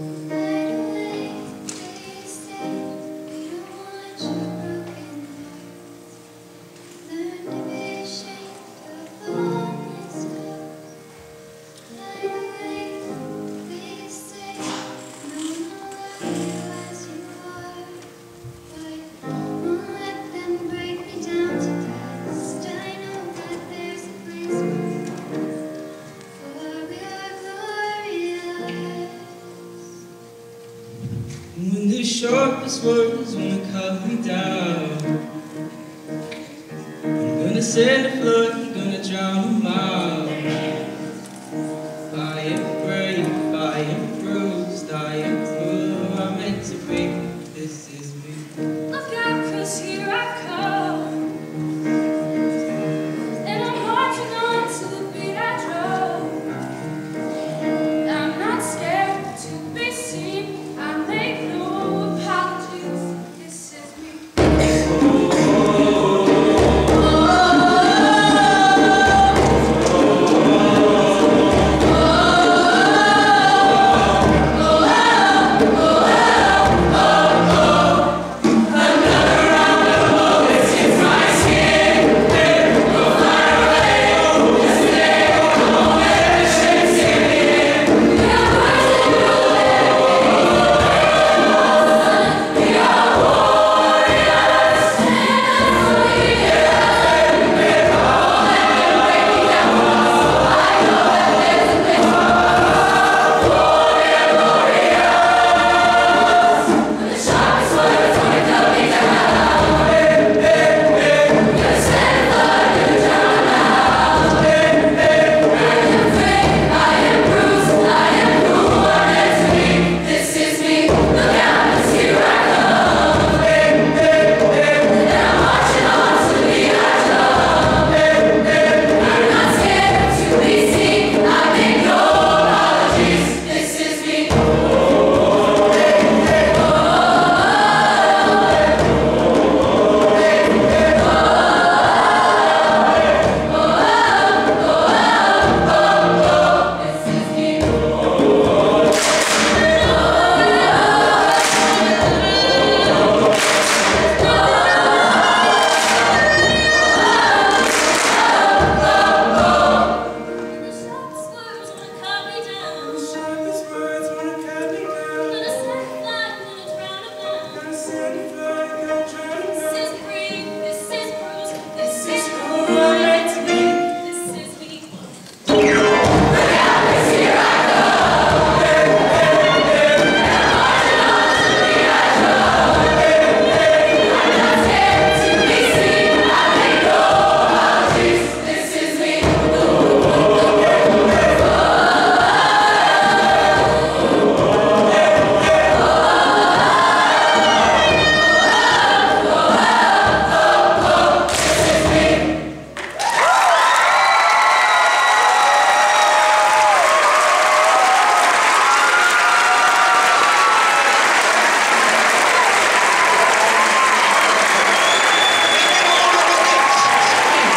Mm-hmm. Sharpest words when they cut me down. I'm gonna send a flood, I'm gonna drown them out.